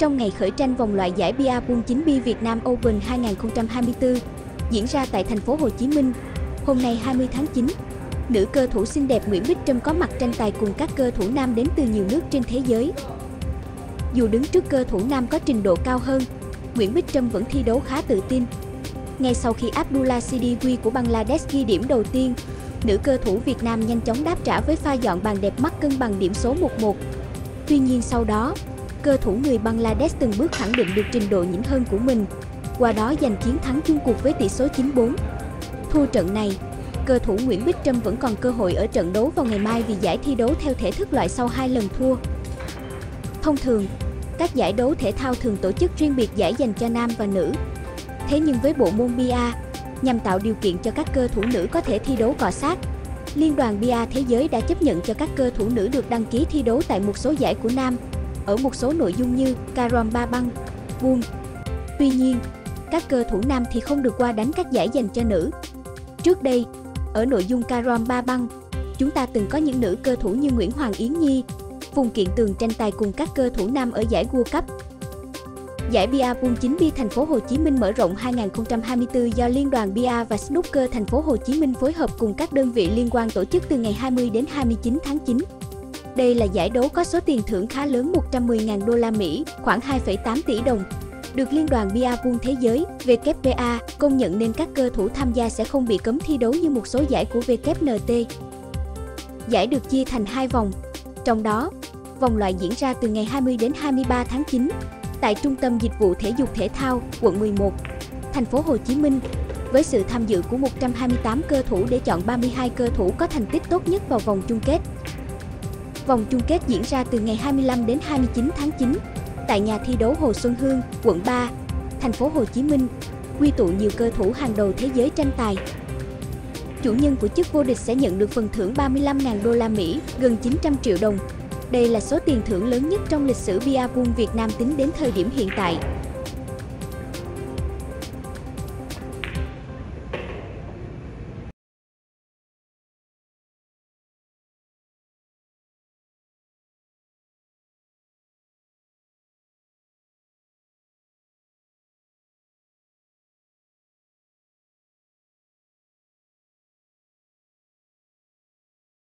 trong ngày khởi tranh vòng loại giải Bia Pool 9B Việt Nam Open 2024 diễn ra tại thành phố Hồ Chí Minh hôm nay 20 tháng 9. Nữ cơ thủ xinh đẹp Nguyễn Bích Trâm có mặt tranh tài cùng các cơ thủ nam đến từ nhiều nước trên thế giới. Dù đứng trước cơ thủ nam có trình độ cao hơn, Nguyễn Bích Trâm vẫn thi đấu khá tự tin. Ngay sau khi Abdullah Sidiwi của Bangladesh ghi điểm đầu tiên, nữ cơ thủ Việt Nam nhanh chóng đáp trả với pha dọn bàn đẹp mắt cân bằng điểm số 1-1. Tuy nhiên sau đó, cơ thủ người Bangladesh từng bước khẳng định được trình độ nhỉnh hơn của mình, qua đó giành chiến thắng chung cuộc với tỷ số 9-4. Thua trận này, cơ thủ Nguyễn Bích Trâm vẫn còn cơ hội ở trận đấu vào ngày mai vì giải thi đấu theo thể thức loại sau hai lần thua. Thông thường, các giải đấu thể thao thường tổ chức riêng biệt giải dành cho nam và nữ. Thế nhưng với bộ môn bia, nhằm tạo điều kiện cho các cơ thủ nữ có thể thi đấu cọ sát, Liên đoàn Bia Thế giới đã chấp nhận cho các cơ thủ nữ được đăng ký thi đấu tại một số giải của nam, ở một số nội dung như carom ba băng, buông. Tuy nhiên, các cơ thủ nam thì không được qua đánh các giải dành cho nữ. Trước đây, ở nội dung carom ba băng, chúng ta từng có những nữ cơ thủ như Nguyễn Hoàng Yến Nhi, Phùng Kiện Tường tranh tài cùng các cơ thủ nam ở giải World Cup. Giải Bia Pool 9B thành phố Hồ Chí Minh mở rộng 2024 do Liên đoàn Bia và Snooker thành phố Hồ Chí Minh phối hợp cùng các đơn vị liên quan tổ chức từ ngày 20 đến 29 tháng 9. Đây là giải đấu có số tiền thưởng khá lớn 110.000 đô la Mỹ, khoảng 2,8 tỷ đồng. Được Liên đoàn Bia Pool Thế giới WPA công nhận nên các cơ thủ tham gia sẽ không bị cấm thi đấu như một số giải của WNT. Giải được chia thành hai vòng, trong đó, vòng loại diễn ra từ ngày 20 đến 23 tháng 9 tại Trung tâm Dịch vụ Thể dục Thể thao, quận 11, thành phố Hồ Chí Minh, với sự tham dự của 128 cơ thủ để chọn 32 cơ thủ có thành tích tốt nhất vào vòng chung kết. Vòng chung kết diễn ra từ ngày 25 đến 29 tháng 9 tại nhà thi đấu Hồ Xuân Hương, quận 3, thành phố Hồ Chí Minh, quy tụ nhiều cơ thủ hàng đầu thế giới tranh tài. Chủ nhân của chức vô địch sẽ nhận được phần thưởng 35.000 đô la Mỹ, gần 900 triệu đồng. Đây là số tiền thưởng lớn nhất trong lịch sử Bia Pool Việt Nam tính đến thời điểm hiện tại.